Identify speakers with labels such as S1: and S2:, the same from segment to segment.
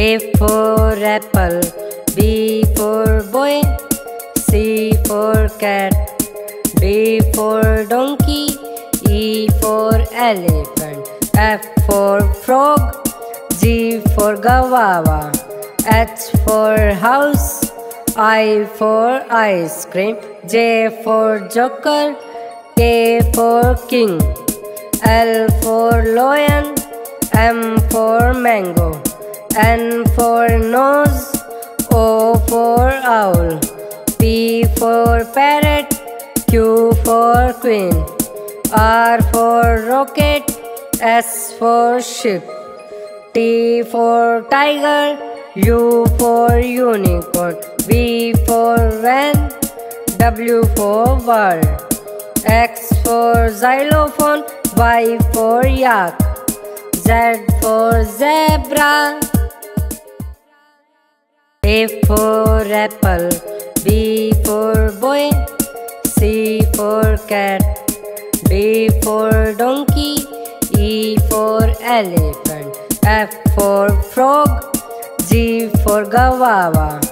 S1: A for apple, B for boy, C for cat, D for donkey, E for elephant, F for frog, G for guava, H for house, I for ice cream, J for joker, K for king, L for lion, M for mango, N for nose, O for owl, P for parrot, Q for queen, R for rocket, S for ship, T for tiger, U for unicorn, V for van, W for world, X for xylophone, Y for yak, Z for zebra. A for apple, B for boy, C for cat, D for donkey, E for elephant, F for frog, G for guava,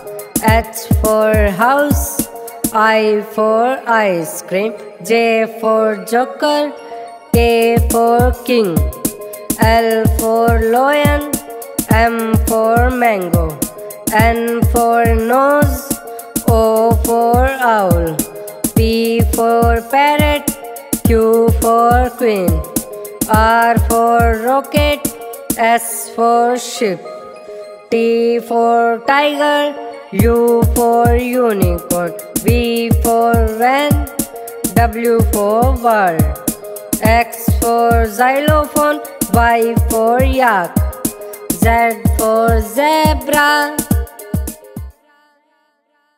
S1: H for house, I for ice cream, J for joker, K for king, L for lion, M for mango, N for nose, O for owl, P for parrot, Q for queen, R for rocket, S for ship, T for tiger, U for unicorn, V for van, W for world, X for xylophone, Y for yak, Z for zebra.